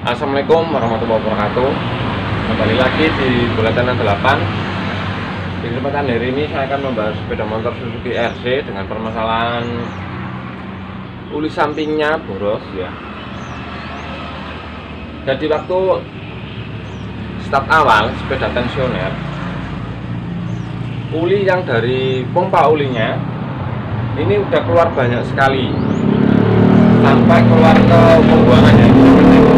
Assalamualaikum warahmatullahi wabarakatuh. Kembali lagi di Buletan 8 Di kesempatan hari ini saya akan membahas sepeda motor Suzuki RC Dengan permasalahan Uli sampingnya boros ya. Jadi waktu Start awal sepeda tensioner Uli yang dari pompa ulinya Ini udah keluar banyak sekali. Sampai keluar ke pembuangannya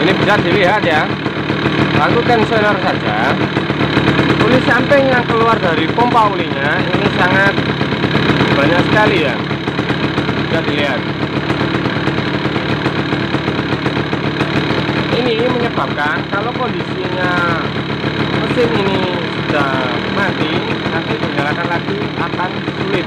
ini bisa dilihat ya. Lalu tensioner saja. Uli samping yang keluar dari pompa ulinya ini sangat banyak sekali ya. Bisa dilihat. Ini menyebabkan kalau kondisinya mesin ini sudah mati nanti dinyalakan lagi akan sulit.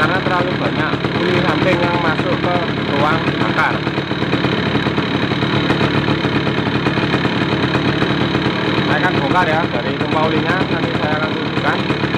Karena terlalu banyak uli samping yang masuk ke ruang bakar bongkar ya dari pompa ulinya nanti saya akan tunjukkan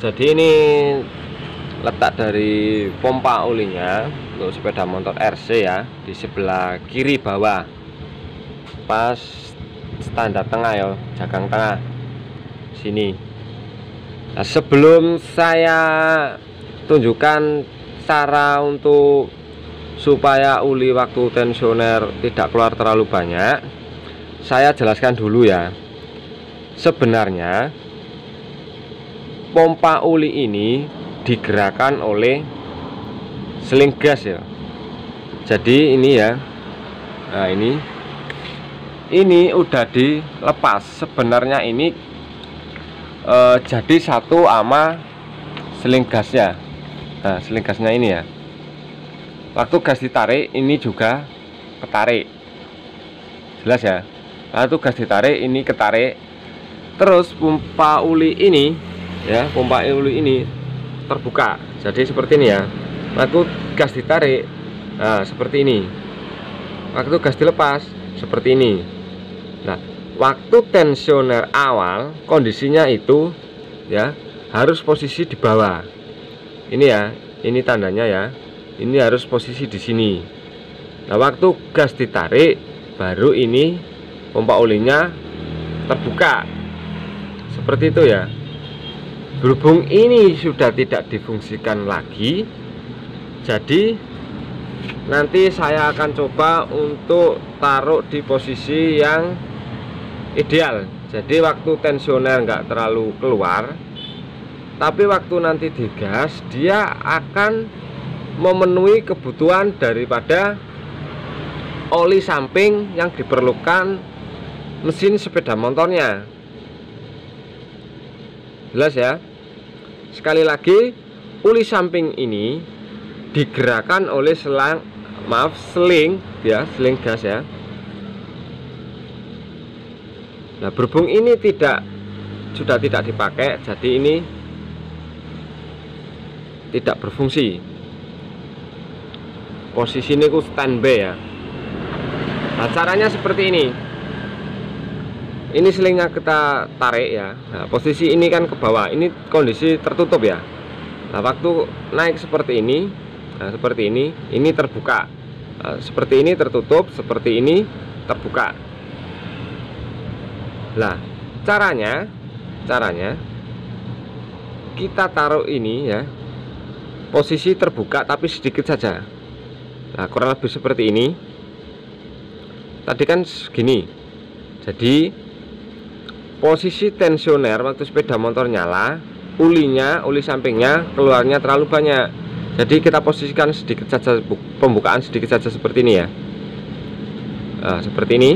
jadi ini letak dari pompa olinya untuk sepeda motor RC ya di sebelah kiri bawah. Pas standar tengah ya jagang tengah sini. Nah, sebelum saya tunjukkan cara untuk supaya uli waktu tensioner tidak keluar terlalu banyak saya jelaskan dulu ya. Sebenarnya pompa uli ini digerakkan oleh seling gas ya. Jadi ini ya. Nah ini. Ini udah dilepas. Sebenarnya ini eh, jadi satu ama seling gasnya. Nah seling gasnya ini ya. Waktu gas ditarik ini juga ketarik. Jelas ya? Waktu gas ditarik ini ketarik. Terus pompa uli ini ya pompa uli ini terbuka. Jadi seperti ini ya. Waktu gas ditarik. Nah seperti ini. Waktu gas dilepas seperti ini. Nah waktu tensioner awal kondisinya itu ya harus posisi di bawah. Ini ya ini tandanya ya. Ini harus posisi di sini. Nah waktu gas ditarik baru ini pompa olinya terbuka. Seperti itu ya berhubung ini sudah tidak difungsikan lagi jadi nanti saya akan coba untuk taruh di posisi yang ideal. Jadi waktu tensioner nggak terlalu keluar tapi waktu nanti digas dia akan memenuhi kebutuhan daripada oli samping yang diperlukan mesin sepeda motornya jelas ya. Sekali lagi uli samping ini digerakkan oleh selang maaf seling ya seling gas ya. Nah berhubung ini tidak sudah tidak dipakai jadi ini tidak berfungsi. Posisi ini ku standby ya. Nah caranya seperti ini ini selingnya kita tarik ya. Nah, posisi ini kan ke bawah. Ini kondisi tertutup ya. Nah waktu naik seperti ini nah, seperti ini ini terbuka. Nah, seperti ini tertutup seperti ini terbuka. Lah caranya caranya kita taruh ini ya posisi terbuka tapi sedikit saja. Nah kurang lebih seperti ini. Tadi kan segini. Jadi posisi tensioner waktu sepeda motor nyala ulinya uli sampingnya keluarnya terlalu banyak. Jadi kita posisikan sedikit saja pembukaan sedikit saja seperti ini ya. Nah, seperti ini.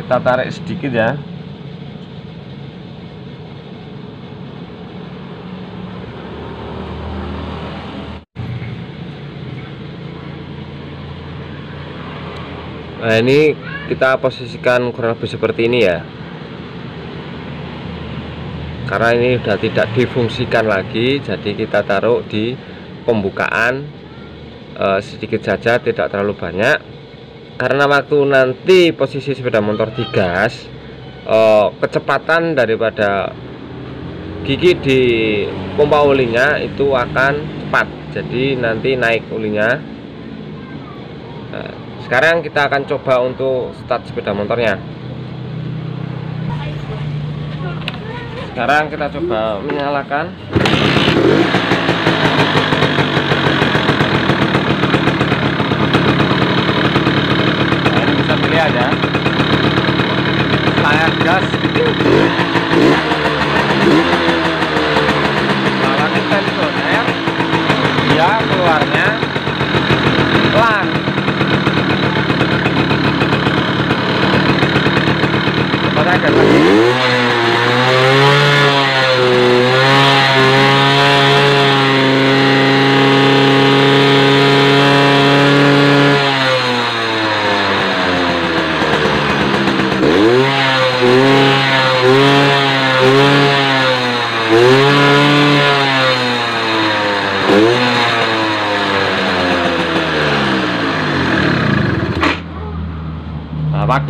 Kita tarik sedikit ya Nah ini kita posisikan kurang lebih seperti ini ya. Karena ini sudah tidak difungsikan lagi Jadi kita taruh di pembukaan e, Sedikit saja tidak terlalu banyak. Karena waktu nanti posisi sepeda motor digas e, Kecepatan daripada gigi di pompa olinya itu akan cepat. Jadi nanti naik olinya nah, sekarang kita akan coba untuk start sepeda motornya. Sekarang kita coba menyalakan. Nah, ini bisa dilihat ya. Saya gas. Nyalakan tensioner dia keluarnya pelan agak lagi Nah,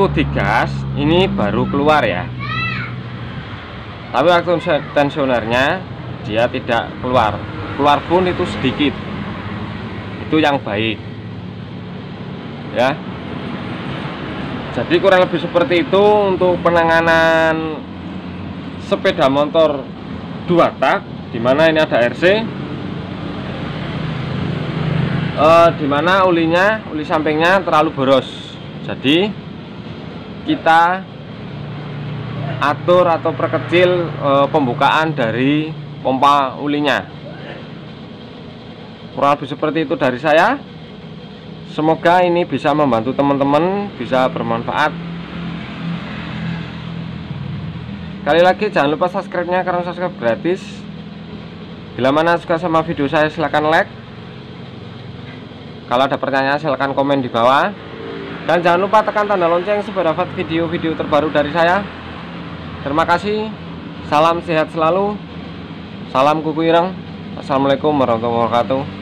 waktu digas ini baru keluar ya. Tapi waktu tensionernya dia tidak keluar. Keluar pun itu sedikit. Itu yang baik. Ya. Jadi kurang lebih seperti itu untuk penanganan sepeda motor dua tak di mana ini ada RC eh, di mana ulinya uli sampingnya terlalu boros jadi kita atur atau perkecil e, pembukaan dari pompa ulinya. Kurang lebih seperti itu dari saya. Semoga ini bisa membantu teman-teman bisa bermanfaat. Kali lagi jangan lupa subscribe nya karena subscribe gratis. Bila mana suka sama video saya silahkan like. Kalau ada pertanyaan silahkan komen di bawah dan jangan lupa tekan tanda lonceng supaya dapat video-video terbaru dari saya. Terima kasih. Salam sehat selalu. Salam kuku ireng. Assalamualaikum warahmatullahi wabarakatuh.